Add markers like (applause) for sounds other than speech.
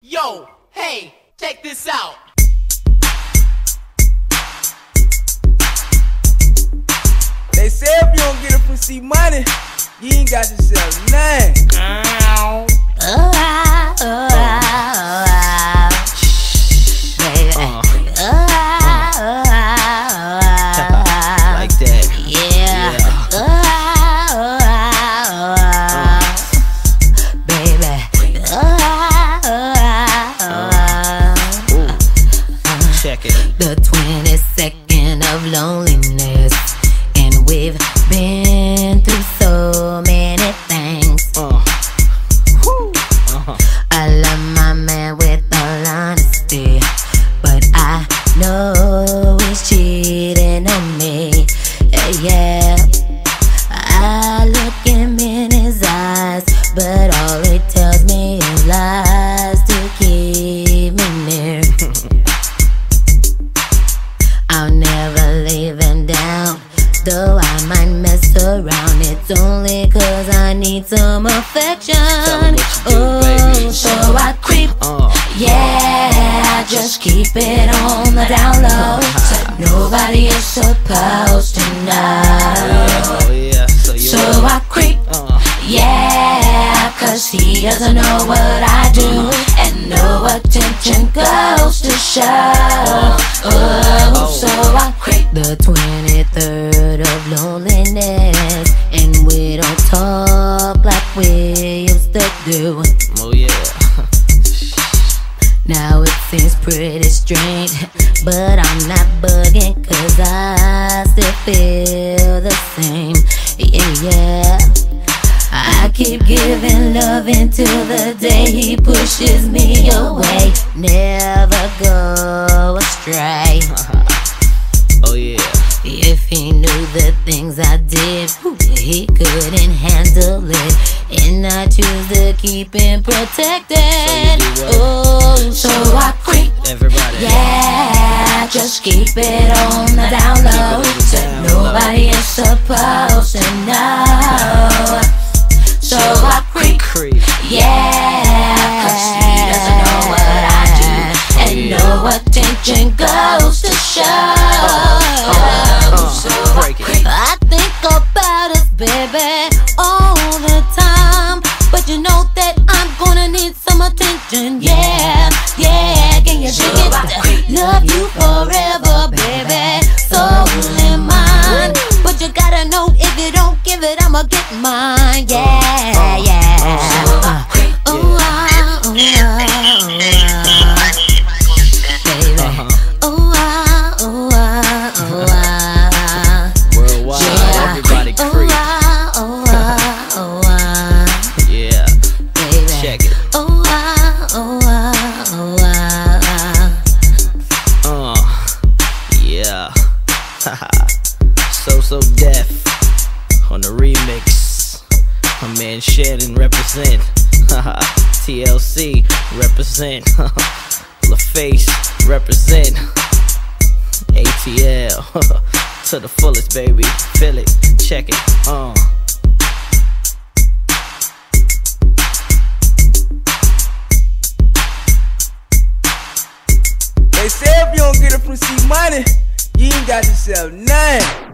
Yo, hey, check this out. They say if you don't get it from Cee Munee, you ain't got yourself nothing. Oh, ah, we've been some affection. Tell me what you do, oh, so I creep. Uh. Yeah, I just keep it on the down low. (laughs) So nobody is supposed to know. Oh. So I creep. Uh. Yeah, cause he doesn't know what I do. And no attention goes to show. Oh, so I creep. The 23rd used to do. Oh yeah. (laughs) Now it seems pretty strange, but I'm not bugging cause I still feel the same. Yeah, yeah. I keep giving love until the day he pushes me away. Never go astray. (laughs) Oh yeah. If he knew the things I did, he couldn't handle it. And I choose to keep him protected. So you do what? oh, so I creep. Everybody. Yeah, just keep it on the down low. So nobody is supposed to know. So So So Def on the remix. My man Shannon represent. (laughs) TLC represent. (laughs) LaFace represent. (laughs) ATL to the fullest, baby. Feel it, check it. Uh. They say if you don't get it from Cee Munee, you ain't got yourself nothing.